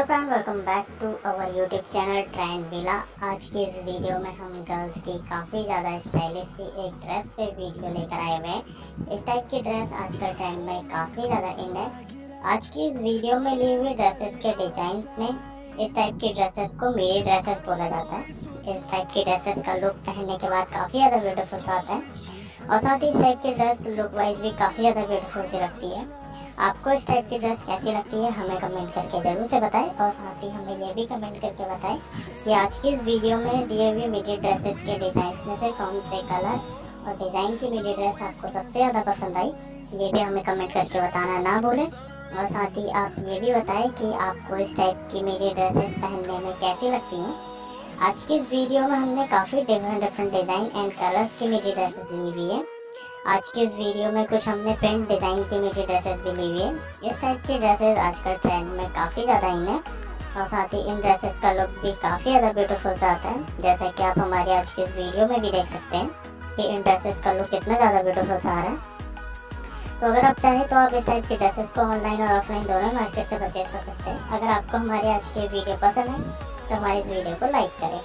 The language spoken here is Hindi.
Friend, welcome back to our YouTube channel trend villa. आज की इस वीडियो में हम गर्ल्स की काफ़ी ज़्यादा स्टाइलिश सी एक ड्रेस पे वीडियो लेकर आए हुए हैं। इस टाइप की ड्रेस आजकल ट्रेंड में काफ़ी ज़्यादा इन है। आज की इस वीडियो में ली हुई ड्रेसेस के डिज़ाइन में इस टाइप की ड्रेसेस को मेरी ड्रेसेस बोला जाता है। इस टाइप की ड्रेसेस का लुक पहनने के बाद काफ़ी ज़्यादा ब्यूटीफुल आता है। और साथ ही इस टाइप की ड्रेस लुक वाइज भी काफ़ी ज़्यादा ब्यूटीफुल सी लगती है। आपको इस टाइप की ड्रेस कैसी लगती है, हमें कमेंट करके ज़रूर से बताएँ और साथ ही हमें ये भी कमेंट करके बताएँ कि आज की इस वीडियो में दिए हुए मेरी ड्रेसेस के डिज़ाइन में से कौन से कलर और डिज़ाइन की मेरी ड्रेस आपको सबसे ज़्यादा पसंद आई, ये भी हमें कमेंट करके बताना ना भूलें। और साथ ही आप ये भी बताएँ कि आपको इस टाइप की मेरी ड्रेसेस पहनने में कैसी लगती हैं। आज की इस वीडियो में हमने काफ़ी different different design and colours की मेरी ड्रेसेस ली हुई है। आज की इस वीडियो में कुछ हमने प्रिंट डिज़ाइन की मेरी ड्रेसेस भी ली हुई है। इस टाइप की ड्रेसेस आजकल ट्रेंड में काफ़ी ज़्यादा इन है और साथ ही इन ड्रेसेस का लुक भी काफ़ी ज़्यादा ब्यूटीफुल सा आता है। जैसा कि आप हमारी आज की इस वीडियो में भी देख सकते हैं कि इन ड्रेसेस का लुक कितना ज़्यादा ब्यूटीफुल सा आ रहा है। तो अगर आप चाहें तो आप इस टाइप की ड्रेसेस को ऑनलाइन और ऑफलाइन दोनों मार्केट से परचेज कर सकते हैं। अगर आपको हमारी आज की वीडियो पसंद है たまりすぎるこんなんったね。